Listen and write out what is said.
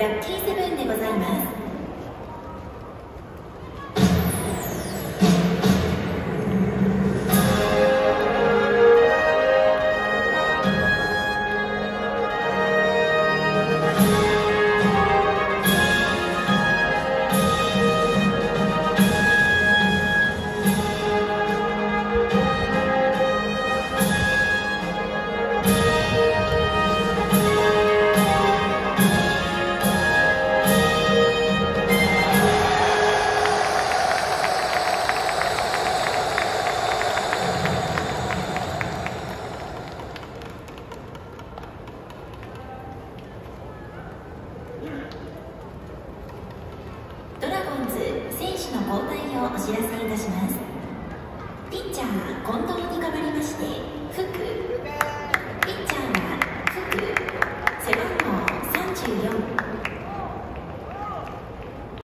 락T7은 の交代をお知らせいたします。ピッチャー近藤に代わりまして福。ピッチャーは福。背番号34